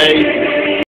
today.